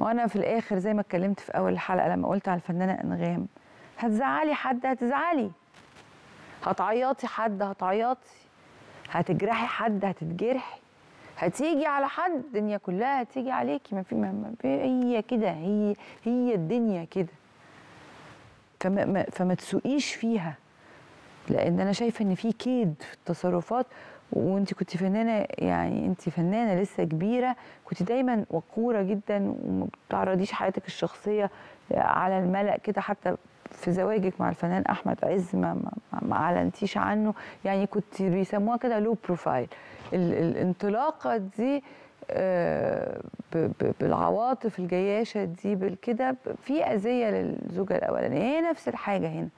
وأنا في الآخر زي ما اتكلمت في أول الحلقة لما قلت على الفنانة إنغام هتزعلي حد؟ هتزعلي. هتعيطي حد؟ هتعيطي. هتجرحي حد؟ هتتجرحي. هتيجي على حد؟ الدنيا كلها هتيجي عليكي. ما في ما هي كده. هي هي الدنيا كده. فما ما فما تسوقيش فيها. لأن أنا شايفة إن في كيد في التصرفات وانت كنت فنانة يعني انت فنانة لسه كبيرة كنت دايما وقورة جدا وما بتعرضيش حياتك الشخصية على الملأ كده حتى في زواجك مع الفنان أحمد عز ما ما, أعلنتيش عنه. يعني كنت بيسموها كده لو بروفايل الانطلاقة دي آه، بالعواطف الجياشة دي بالكده في أذية للزوجة الأولانية. هي نفس الحاجة هنا.